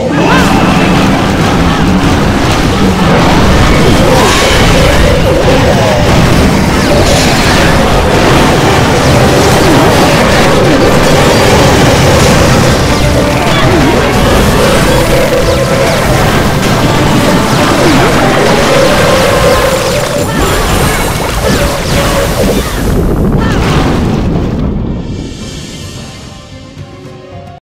Oh.